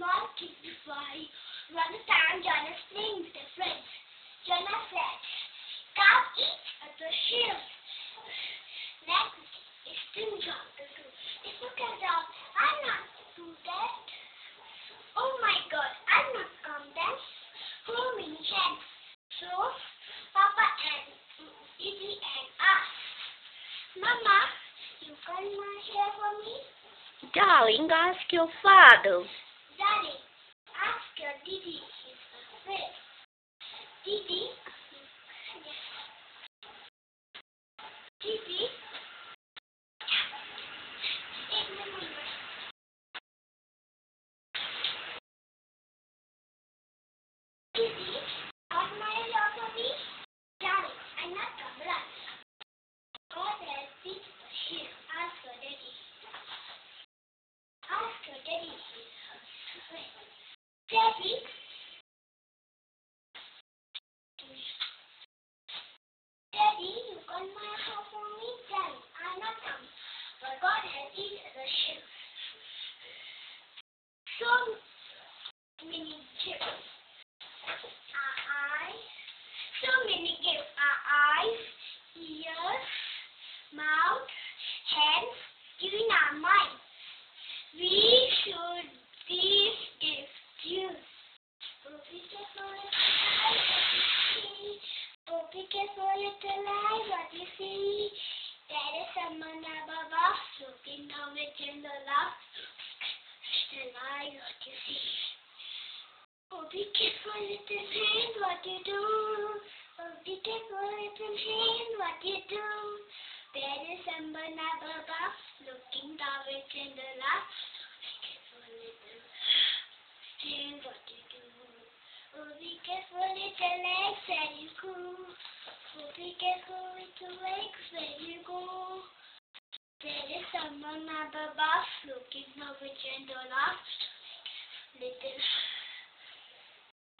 small kid before he one time Jonas playing with his friends. Jonas said, Come eat at the shield. Next is Tim John to do. If you can down, I'm not do that. Oh my god, I'm not come then. Who means chance? So Papa and Didi and us. Mama, you can my hair for me? Darling, ask your father. Daddy, ask your Didi is afraid. Didi? Didi? Daddy? Daddy, you got my house for me? Daddy, I'm not. But God has eaten the sheep. So many chips. Our eyes. So many gifts. Our eyes, ears, mouth, hands, even our mind. We should these gifts use. Oh, be careful, little eye, what you see. Oh, be careful, little eye, what you see. There is someone above us looking down within the love. Little eye, what Oh, be careful, what you do. Oh, be careful, what you do. There is looking within the love. Be careful, where you go. Oh, be careful, legs, where you go. There is someone looking the love. Little Legs. That's where you go. Oh, be careful, little mouth. What you say? Oh, be careful, little mouth. What you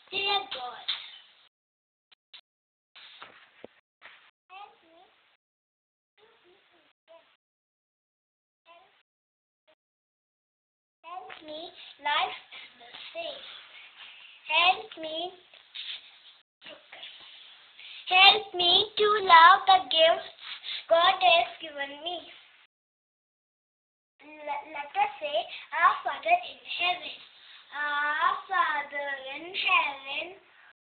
Dear God. Help me. Help me life and the safe. Help me. Help me to love the gifts God has given me. Let us say, Our Father in heaven. Our Father in heaven,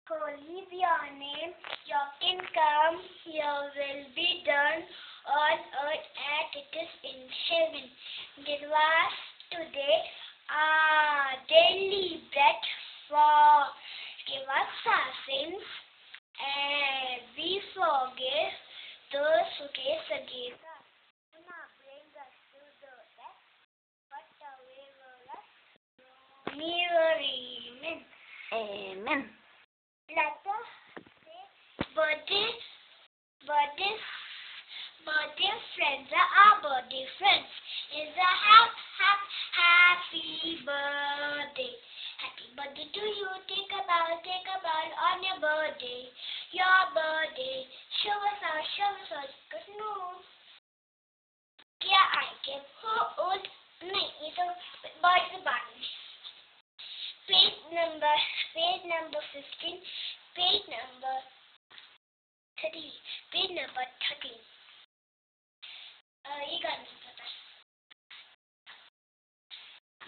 holy be your name. Your kingdom your will be done on earth as it is in heaven. Give us today our daily bread. For give us our sins, and we forgive those who case against us. Do not bring us to the death, but deliver us from evil. Amen. Amen. Lata birthday, birthday, birthday friends are our body friends. Is a happy, happy, happy birthday. Happy birthday to you. Take a bow, take a bow on your birthday. Your birthday. Show us out, show us out. Because no. Yeah, I can hope. number 15, page number 30, page number 13. Uh,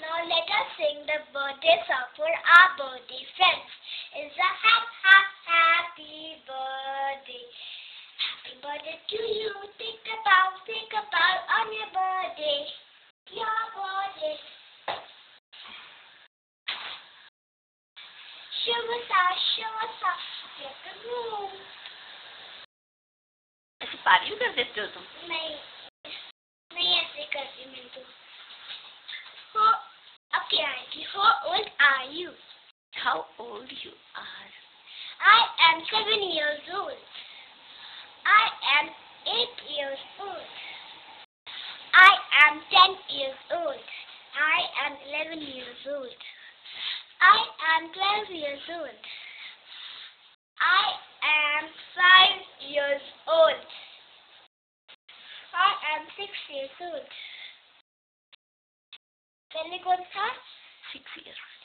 now let us sing the birthday song for our birthday friends. It's a happy, hap, happy birthday. Happy birthday to you. Think about, think about on your birthday. ऐसे पारियो कर देते हो तुम नहीं नहीं ऐसे करती मैं तो हो अब क्या आएगी हो old are you how old you are I am seven years old. I am eight years old. I am ten years old. I am eleven years old. I am twelve years old. I am five years old. I'm six years old. Can you go, sir? Six years.